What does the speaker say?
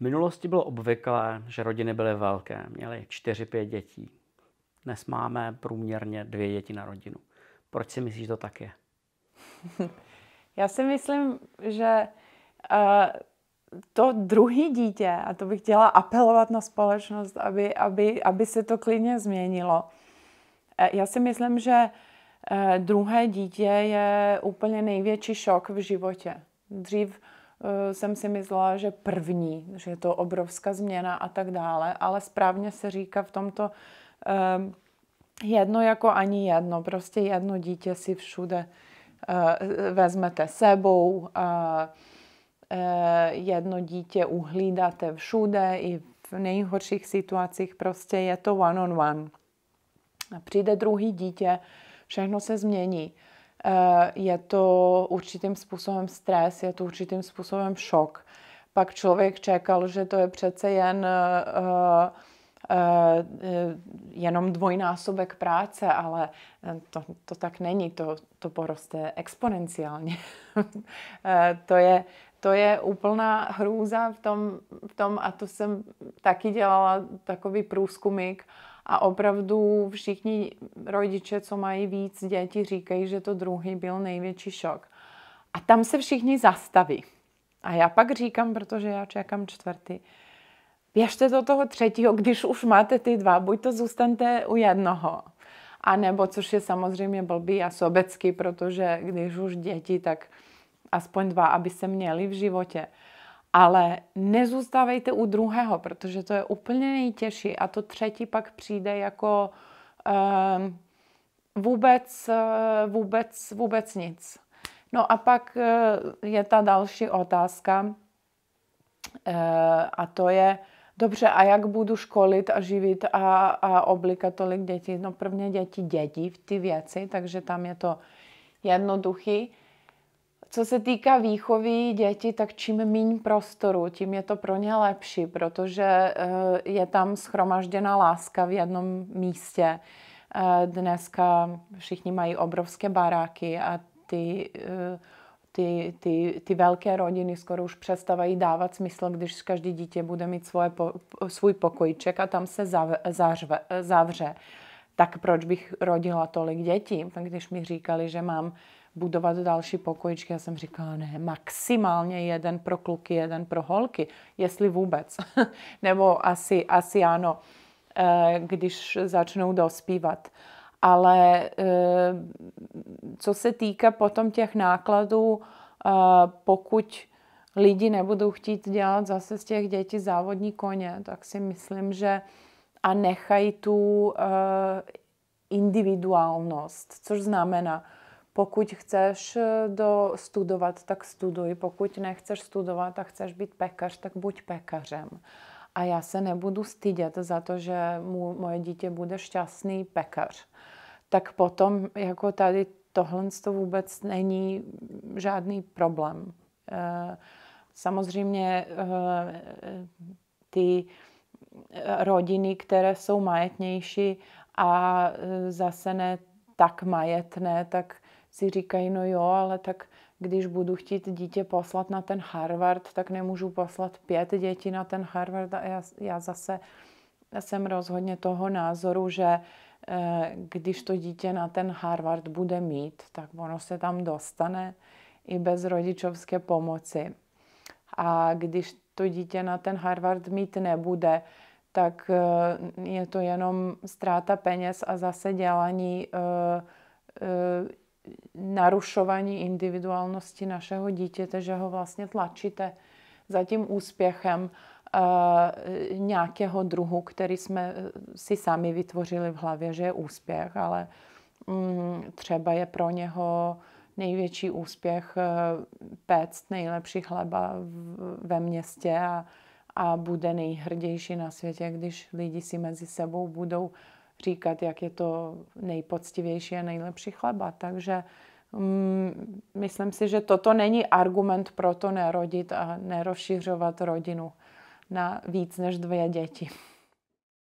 Minulosti bylo obvyklé, že rodiny byly velké, měly 4-5 dětí. Dnes máme průměrně dvě děti na rodinu. Proč si myslíš, že to tak je? Já si myslím, že uh, to druhé dítě, a to bych chtěla apelovat na společnost, aby, aby, aby se to klidně změnilo. Uh, já si myslím, že uh, druhé dítě je úplně největší šok v životě. Dřív jsem si myslela, že první, že je to obrovská změna a tak dále, ale správně se říká v tomto jedno jako ani jedno, prostě jedno dítě si všude uh, vezmete sebou, uh, jedno dítě uhlídáte všude i v nejhorších situacích, prostě je to one on one. A přijde druhý dítě, všechno se změní. Je to určitým způsobem stres, je to určitým způsobem šok. Pak člověk čekal, že to je přece jen uh, Eh, jenom dvojnásobek práce, ale eh, to, to tak není, to, to poroste exponenciálně. Eh, to, je, to je úplná hrůza v tom, v tom, a to jsem taky dělala takový průzkumík, a opravdu všichni rodiče, co mají víc dětí, říkají, že to druhý byl největší šok. A tam se všichni zastaví. A já pak říkám, protože já čekám čtvrtý, běžte do toho třetího, když už máte ty dva, buď to zůstaňte u jednoho. A nebo, což je samozřejmě blbý a sobecký, protože když už děti, tak aspoň dva, aby se měli v životě. Ale nezůstávejte u druhého, protože to je úplně nejtěžší a to třetí pak přijde jako uh, vůbec, uh, vůbec, vůbec nic. No a pak uh, je ta další otázka uh, a to je, Dobře, a jak budu školit a živit a, a oblikat tolik dětí? No prvně děti dědí v ty věci, takže tam je to jednoduchý. Co se týká výchovy dětí, tak čím méně prostoru, tím je to pro ně lepší, protože eh, je tam schromažděná láska v jednom místě. Eh, dneska všichni mají obrovské baráky a ty eh, ty, ty, ty velké rodiny skoro už přestávají dávat smysl, když každý dítě bude mít svoje, svůj pokojček a tam se zav, zavře. Tak proč bych rodila tolik dětí? Tak když mi říkali, že mám budovat další pokojičky, já jsem říkala, ne, maximálně jeden pro kluky, jeden pro holky, jestli vůbec. Nebo asi, asi ano, eh, když začnou dospívat ale eh, co se týká potom těch nákladů, eh, pokud lidi nebudou chtít dělat zase z těch dětí závodní koně, tak si myslím, že a nechají tu individuálnost, což znamená, pokud chceš do studovat, tak studuj. Pokud nechceš studovat a chceš být pekař, tak buď pekařem. A já se nebudu stydět za to, že mu, moje dítě bude šťastný pekař tak potom jako tady tohle to vůbec není žádný problém. Eh, samozřejmě eh, ty rodiny, které jsou majetnější a eh, zase ne tak majetné, tak si říkají, no jo, ale tak když budu chtít dítě poslat na ten Harvard, tak nemůžu poslat pět dětí na ten Harvard. A já, já zase jsem rozhodně toho názoru, že Eh, když to dítě na ten Harvard bude mít, tak ono se tam dostane i bez rodičovské pomoci. A když to dítě na ten Harvard mít nebude, tak eh, je to jenom ztráta peněz a zase dělání eh, narušování individuálnosti našeho dítěte, že ho vlastně tlačíte za tím úspěchem nějakého druhu, který jsme eh, si sami vytvořili v hlavě, že je úspěch, ale um, třeba je pro něho největší úspěch péct nejlepší chleba ve městě a, a bude nejhrdější na světě, když lidi si mezi sebou budou říkat, jak je to nejpoctivější a nejlepší chleba. Takže um, myslím si, že toto není argument pro to nerodit a nerozšiřovat rodinu na víc než dvě děti.